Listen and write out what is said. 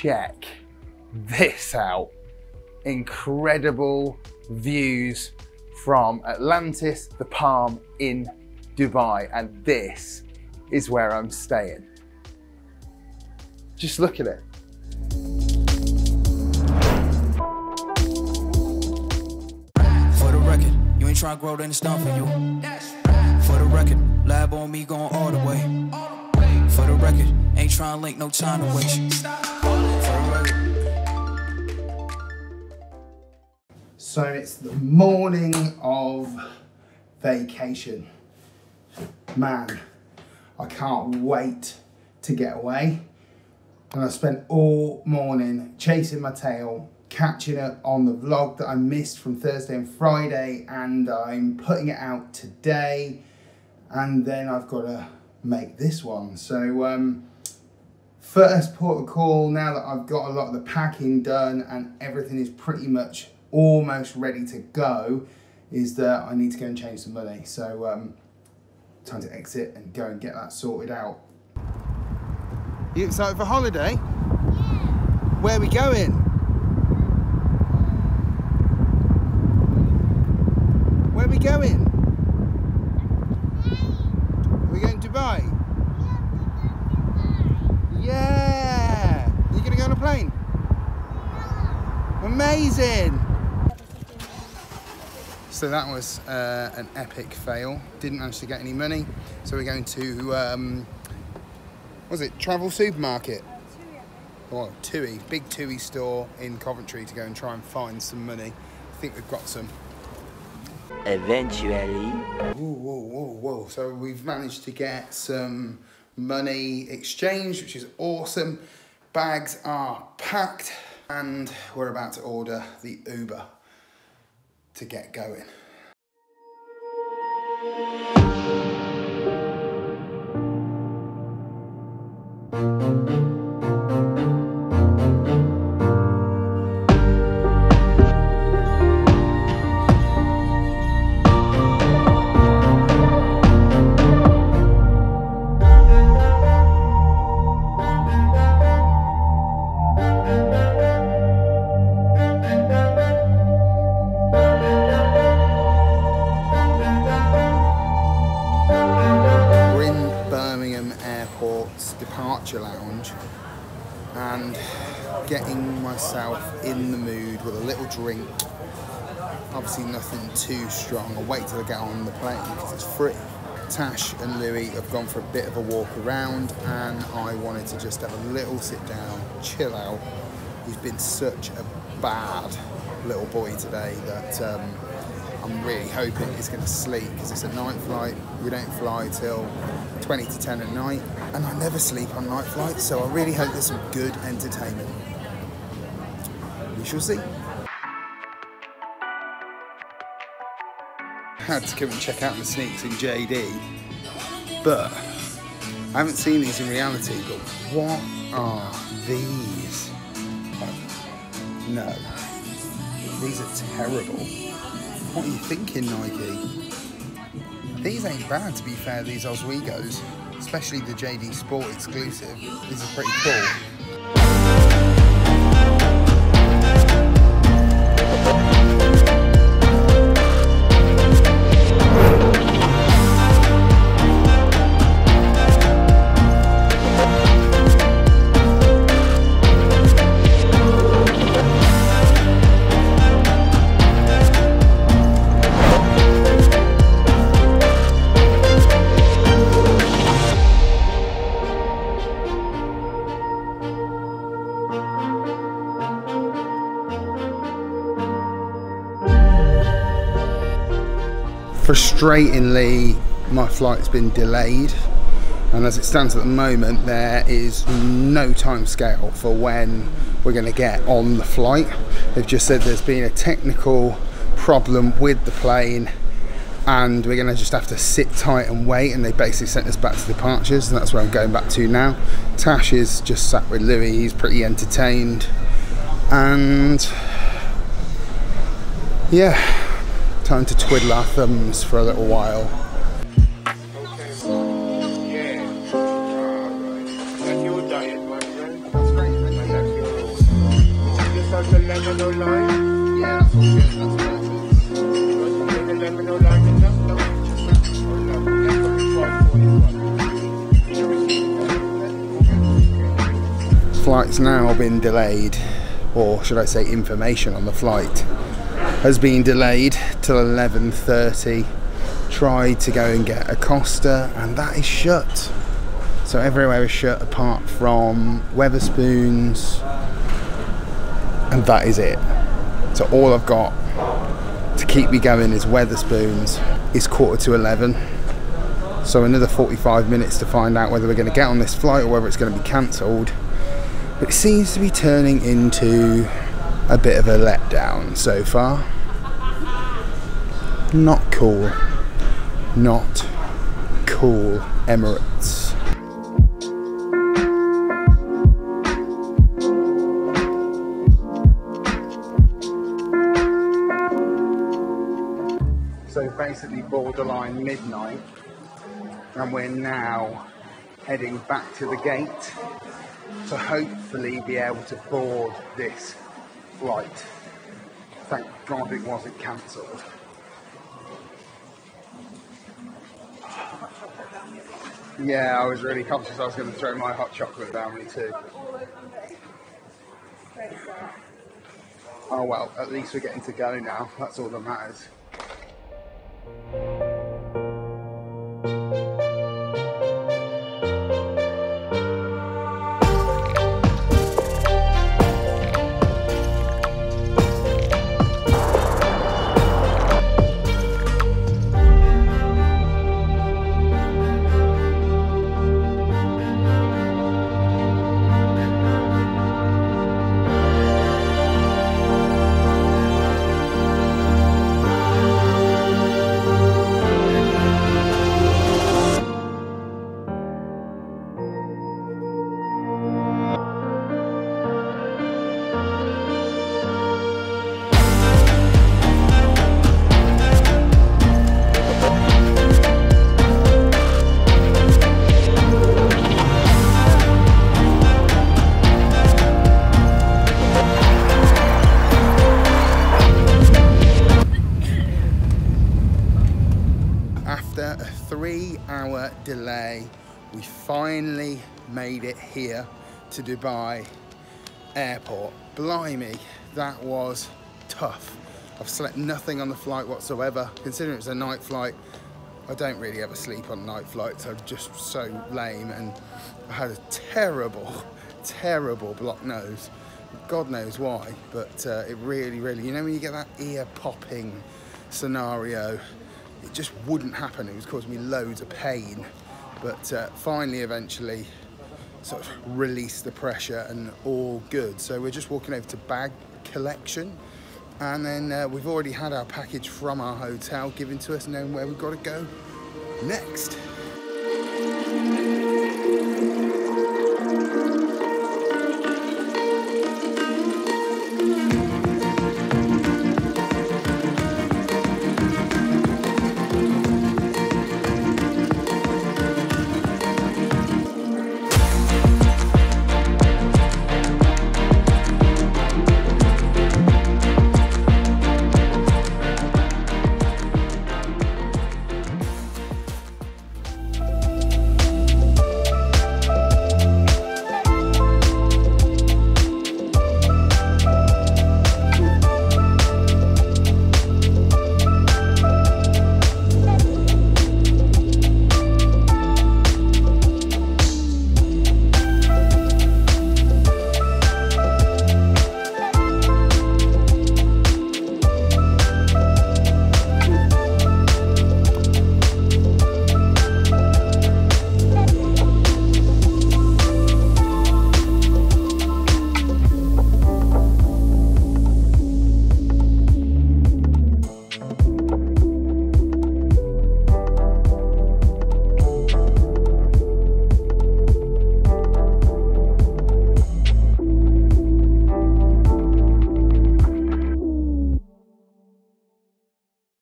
check this out. Incredible views from Atlantis, the Palm in Dubai. And this is where I'm staying. Just look at it. For the record, you ain't trying to grow, then it's for you. For the record, lab on me going all the way. For the record, ain't trying to link, no time to waste. So it's the morning of vacation. Man, I can't wait to get away. And I spent all morning chasing my tail, catching up on the vlog that I missed from Thursday and Friday, and I'm putting it out today. And then I've got to make this one. So, um, first port of call now that I've got a lot of the packing done and everything is pretty much almost ready to go is that I need to go and change some money. So um, time to exit and go and get that sorted out. You excited for holiday? Yeah. Where are we going? Where are we going? Are we going to Dubai? Yeah! You gonna go on a plane? Amazing! So that was uh, an epic fail. Didn't manage to get any money. So we're going to, um, what was it, Travel Supermarket? Or Tui, big Tui store in Coventry to go and try and find some money. I think we've got some. Eventually, Whoa, whoa, whoa, whoa. So we've managed to get some money exchanged, which is awesome. Bags are packed and we're about to order the Uber to get going. Myself in the mood with a little drink. Obviously nothing too strong. I'll wait till I get on the plane because it's free. Tash and Louis have gone for a bit of a walk around and I wanted to just have a little sit down, chill out. He's been such a bad little boy today that um, I'm really hoping he's going to sleep because it's a night flight. We don't fly till 20 to 10 at night, and I never sleep on night flights, so I really hope there's some good entertainment. We shall see. Had to come and check out the sneaks in JD, but I haven't seen these in reality. But what are these? No, these are terrible. What are you thinking, Nike? These ain't bad, to be fair, these Oswegos. Especially the JD Sport exclusive. These are pretty cool. Frustratingly, my flight's been delayed, and as it stands at the moment, there is no time scale for when we're going to get on the flight. They've just said there's been a technical problem with the plane, and we're going to just have to sit tight and wait. And they basically sent us back to departures, and that's where I'm going back to now. Tash is just sat with Louis, he's pretty entertained, and yeah, time to twiddle our thumbs for a little while. Flight's now been delayed, or should I say information on the flight has been delayed till 11.30. Tried to go and get a Costa and that is shut. So everywhere is shut apart from Wetherspoons and that is it. So all I've got to keep me going is Wetherspoons. It's quarter to 11. So another 45 minutes to find out whether we're going to get on this flight or whether it's going to be cancelled. But it seems to be turning into a bit of a letdown so far. Not cool. Not cool, Emirates. So basically borderline midnight and we're now heading back to the gate to hopefully be able to board this flight. Thank God it wasn't cancelled. Yeah, I was really conscious I was going to throw my hot chocolate down me too. Oh well, at least we're getting to go now. That's all that matters. Three hour delay, we finally made it here to Dubai airport. Blimey, that was tough. I've slept nothing on the flight whatsoever. Considering it's a night flight, I don't really ever sleep on night flights. I'm just so lame and I had a terrible, terrible block nose. God knows why, but uh, it really, really, you know when you get that ear popping scenario, it just wouldn't happen. It was causing me loads of pain. But uh, finally, eventually, sort of released the pressure and all good. So we're just walking over to bag collection. And then uh, we've already had our package from our hotel given to us, knowing where we've got to go next.